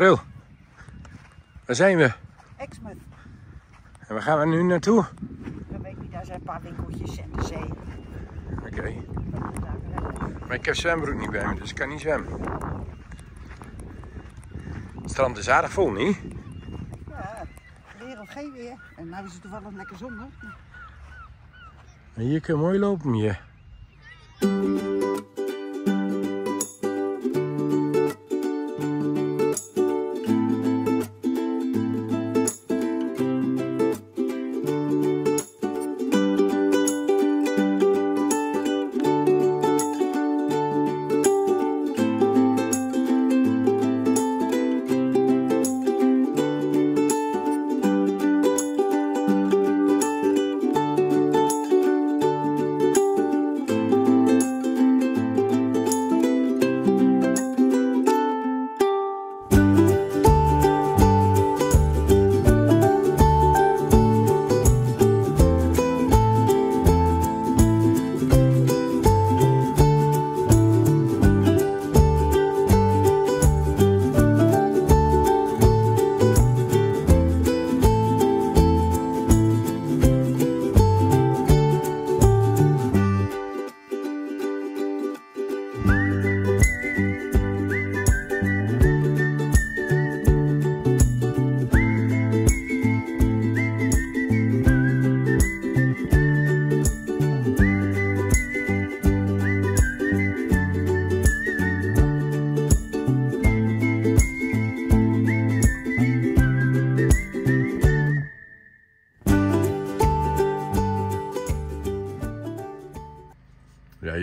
Tril, waar zijn we? Exmouth. En waar gaan we nu naartoe? Dan weet ik niet, daar zijn een paar winkeltjes en de zee. Oké. Maar ik heb zwembroek niet bij me, dus ik kan niet zwemmen. Het strand is aardig vol, niet? Ja, weer of geen weer. En nou is het toevallig lekker zonnig. En hier kun je mooi lopen hier.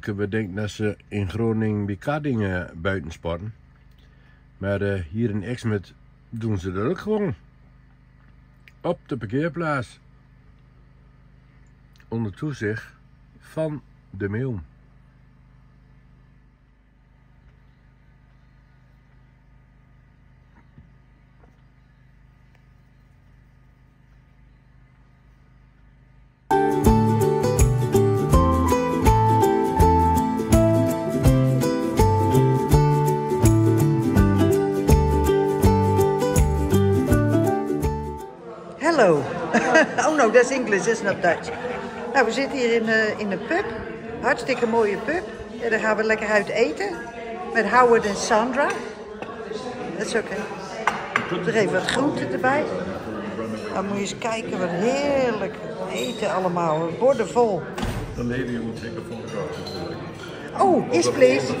Kunt bedenken dat ze in Groningen bij buiten sporten. Maar eh, hier in Exmet doen ze dat ook gewoon. Op de parkeerplaats. Onder toezicht van de Meeuw. Oh no, that's English, that's not Dutch. Nou, we zitten hier in, eh, in een pub. Hartstikke mooie pub. Ja, daar gaan we lekker uit eten. Met Howard en Sandra. Dat is oké. Er even wat groenten erbij. Dan moet je eens kijken wat heerlijk eten allemaal. Borden vol. The lady will take a photograph. Oh, yes please.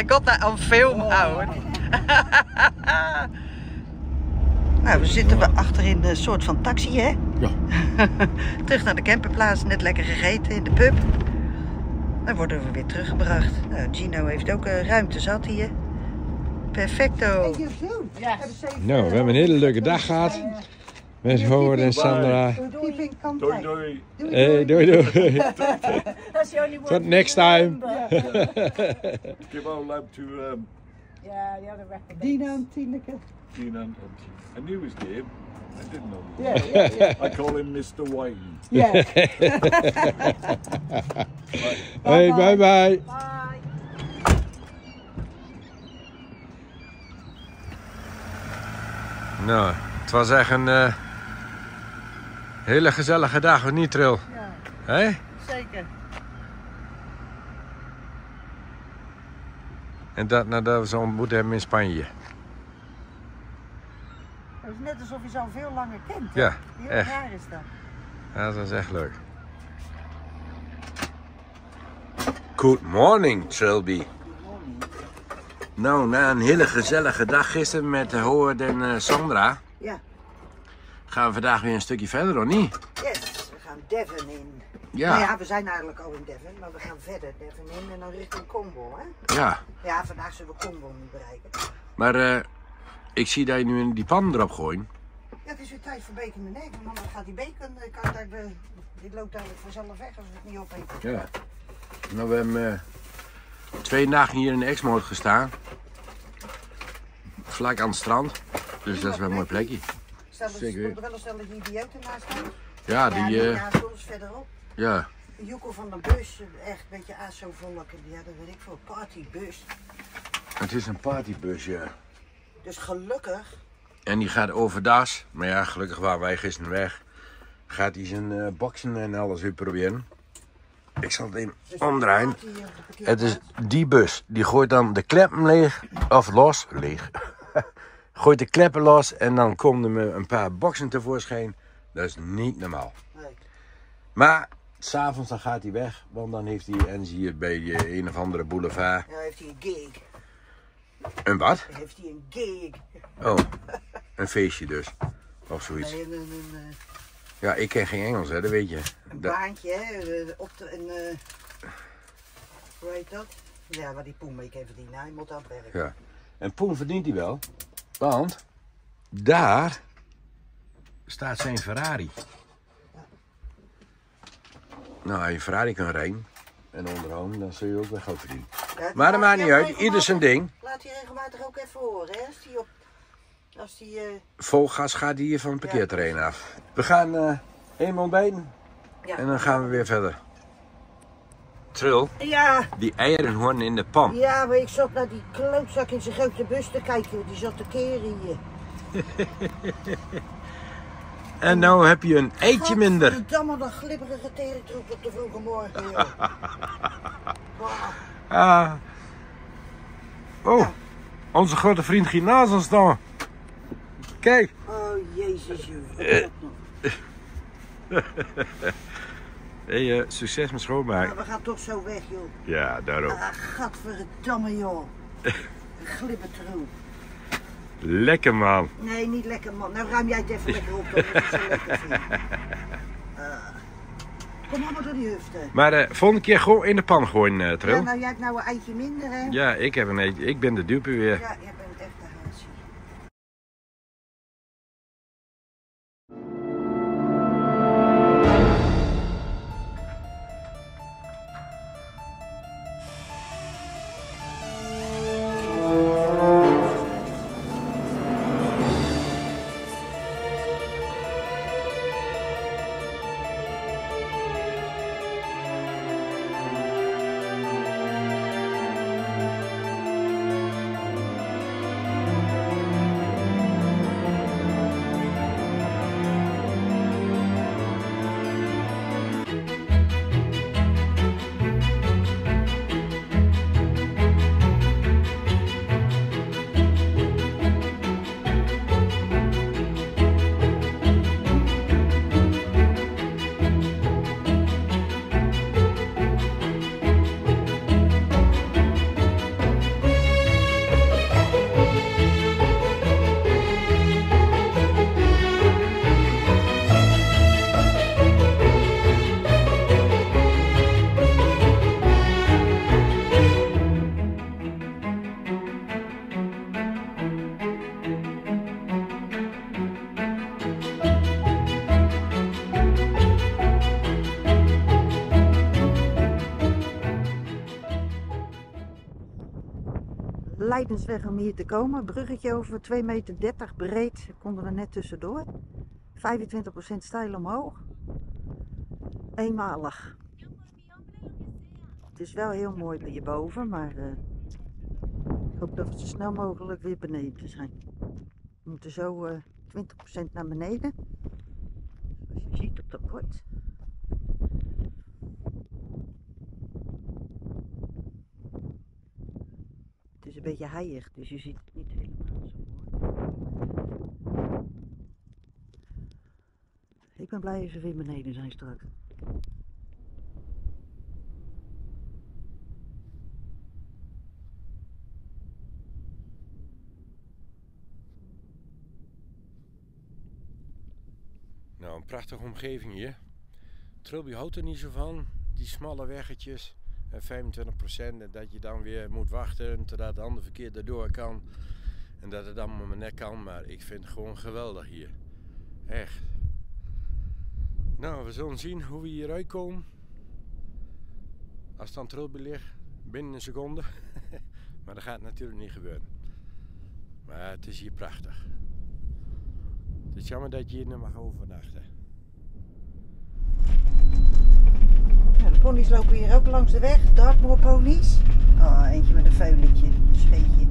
I got that on film, Howard. nou, we zitten we achter in een soort van taxi, hè? Ja. Terug naar de camperplaats, net lekker gegeten in de pub. Dan worden we weer teruggebracht. Nou, Gino heeft ook eh, ruimte zat hier. Perfecto. Nou, we hebben een hele leuke dag gehad. Met Howard en Sandra. Doei doei. Hey, doei doei. That's the only one. Tot next time. Give our love to um, Yeah, the other record. Dino en Tineke. Keenan. and- I knew his name. I didn't know. Yeah, yeah, yeah. I call him Mr. Wayne. yeah. Hey, bye bye. Bye. Nou, het was echt een eh, hele gezellige dag, of niet, Tril? Ja, Hé? zeker. En dat nadat we ze ontmoet hebben in Spanje. Het is net alsof je ze al veel langer kent. hè? Ja, Heel echt. raar is dat. Ja, dat is echt leuk. Good morning, Trilby. Nou, na een hele gezellige dag gisteren met Howard en eh, Sandra... Ja, gaan we vandaag weer een stukje verder, of niet? yes. We gaan Devon in. Ja. Nou ja, we zijn eigenlijk al in Devon, maar we gaan verder Devon in en dan richting Congo, hè? Ja, Ja, vandaag zullen we Congo niet bereiken. maar eh, ik zie dat je nu die pan erop gooit. Ja, het is weer tijd voor bacon en egg, want anders gaat die bacon, eh, kan daar de, die loopt eigenlijk vanzelf weg als we het niet opeten. Ja. Nou, we hebben eh, twee dagen hier in de Exmoot gestaan. Vlak aan het strand. Dus dat is wel een mooi plekje. Stel, er Zeker. stonden wel een idioten naast hem. Ja, Ja, die, eh, naast ons verderop. ja. Joeko van de bus, echt een beetje aso-volk. Ja, dat weet ik veel, partybus. Het is een partybus, ja. Dus gelukkig, En die gaat overdaas. Maar ja, gelukkig waren wij gisteren weg. Gaat hij zijn eh boksen en alles weer proberen. Ik zal het even dus omdraaien. de Het is die bus. Die gooit dan de kleppen leeg. Of los. Leeg. gooit de kleppen los. En dan komen er een paar boksen tevoorschijn. Dat is niet normaal. Nee. Maar s'avonds dan gaat hij weg. Want dan heeft hij, en zie je bij eh, een of andere boulevard. Ja, heeft hij een gig. Een wat? Heeft hij een gig. Oh, een feestje dus. Of zoiets. Nee, een, een, een, eh, Ja, ik ken geen Engels, hè, dat weet je. een Dat- baantje, hè. eh, Op de, een, eh, hoe heet dat? Ja, waar die poen mee kan verdienen. Hij moet aan het werk. Ja. En Poen verdient hij wel. Want daar staat zijn Ferrari. Nou, als je Ferrari kan rijden en onderhouden, dan zul je ook wel geld verdienen. Ja, Maar dat maakt niet uit, ieder zijn ding. Laat hij regelmatig ook even horen, hè. Als die op... Als die... eh, Vol gas gaat hij hier van het parkeerterrein af. We gaan eh eenmaal ontbijten ja. en dan gaan we weer verder. Ja, die eieren horen in de pan. ja, maar ik zat naar die klootzak in zijn grote bus te kijken. Die zat te keren hier. En nou heb je een eitje minder. Godverdamme, dat glibberige terentroep op de vroege morgen, joh. Ah. Oh, onze grote vriend ons staan. Kijk. Oh, jezus, joh. Dat nog? Hey, eh, succes met schoonmaken. Maar we gaan toch zo weg, joh. Ja, daarom. Ah, gadverdamme, joh. Glibbertroep. Lekker man. Nee, niet lekker, man. Nou ruim jij het even lekker op, zo lekker vind. Ah. Kom allemaal door die huften. Maar eh volgende keer gewoon in de pan gooien, eh Ja, nou, jij hebt nou een eitje minder, hè? Ja, ik, heb een eitje. ik ben de dupe weer. Ja, Leidensweg om hier te komen. Bruggetje over 2,30 meter breed. Daar konden we net tussendoor. 25% steil omhoog. Eenmalig. Het is wel heel mooi hierboven, maar eh, ik hoop dat we zo snel mogelijk weer beneden zijn. We moeten zo eh 20% naar beneden. Zoals je ziet op dat bord. Het is een beetje heilig, dus je ziet het niet helemaal zo mooi. Ik ben blij als we weer beneden zijn straks. Nou, een prachtige omgeving hier. Trilby houdt er niet zo van. Die smalle weggetjes. En 25% en dat je dan weer moet wachten totdat de andere verkeer daardoor kan. En dat het allemaal maar net kan. Maar ik vind het gewoon geweldig hier. Echt. Nou, we zullen zien hoe we hier uitkomen. Als het dan Trilby ligt, binnen een seconde. maar dat gaat natuurlijk niet gebeuren. Maar het is hier prachtig. Het is jammer dat je hier niet mag overnachten. Ja, de ponies lopen hier ook langs de weg. Dartmoor ponies. Oh, eentje met een veulentje. Een scheetje.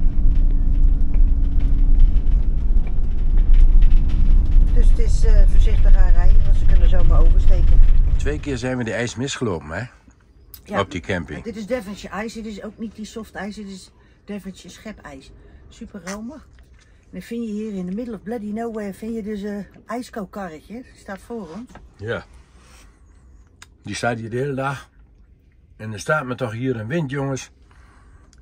Dus het is eh, voorzichtig aanrijden, want ze kunnen zomaar oversteken. Twee keer zijn we de ijs misgelopen, hè? Ja, Op die camping. Dit is Devonshire ijs. Dit is ook niet die soft ijs. Dit is Devonshire schepijs. Super romig. En dan vind je hier in de middle of bloody nowhere vind je dus een ijskookkarretje. Die staat voor ons. Ja. Die staat hier de hele dag. En er staat me toch hier een wind, jongens.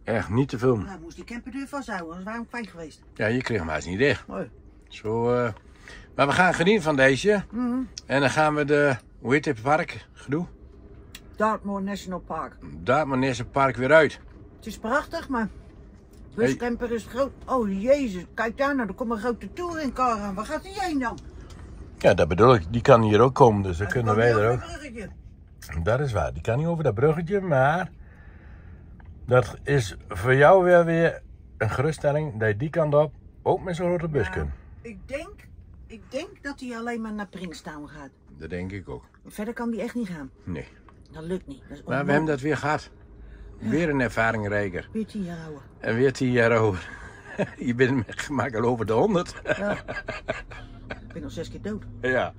Echt niet te veel. Nou, moest die camperdeur vasthouden, anders waren we kwijt geweest. Ja, je kreeg hem haast niet dicht. Mooi. Zo, eh, Maar we gaan genieten van deze. Mhm. En dan gaan we de, hoe heet het park? Gedoe? Dartmoor National Park. Dartmouth National Park weer uit. Het is prachtig, maar buscamper is groot. Oh jezus, kijk daar nou, er komt een grote touringcar aan. Waar gaat die heen dan? Ja, dat bedoel ik. Die kan hier ook komen, dus dan kunnen wij er ook. Dat is waar. Die kan niet over dat bruggetje, maar dat is voor jou weer weer een geruststelling dat je die kant op ook met zo'n grote bus Ja. kunt. Ik denk, ik denk dat hij alleen maar naar Princetown gaat. Dat denk ik ook. Verder kan die echt niet gaan. Nee. Dat lukt niet. Dat Maar we hebben dat weer gehad. Weer een ervaringrijker. Weer tien jaar ouder. En weer tien jaar over. Je bent met gemak al over de honderd. Ja. ik ben al zes keer dood. Ja.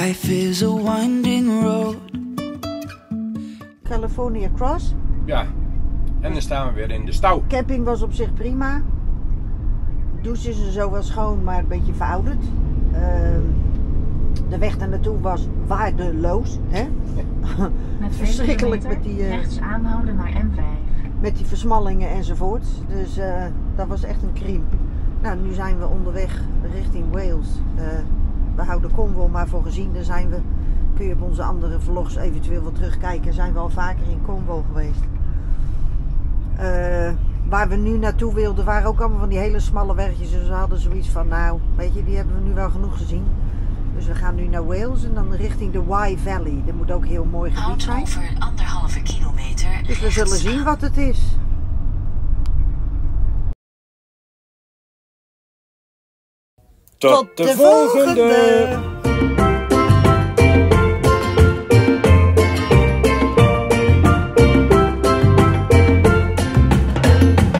Life is a winding road. California Cross. Ja. En dan staan we weer in de stouw. Camping was op zich prima. Douche is er zo wel schoon, maar een beetje verouderd. Ehm, de weg daar naartoe was waardeloos. Hè? Met Verschrikkelijk 7 met die, eh, Rechts aanhouden naar M5. Met die versmallingen enzovoort. Dus eh, dat was echt een krimp. Nou, nu zijn we onderweg richting Wales. We houden Cornwall maar voor gezien. Daar zijn we, kun je op onze andere vlogs eventueel wel terugkijken, zijn we al vaker in Cornwall geweest. Eh, waar we nu naartoe wilden waren ook allemaal van die hele smalle wegjes. Dus we hadden zoiets van, nou, weet je, die hebben we nu wel genoeg gezien. Dus we gaan nu naar Wales en dan richting de Wye Valley. Dat moet ook heel mooi gebied Houd zijn. over anderhalve kilometer. Dus we zullen zien wat het is. Tot, de volgende.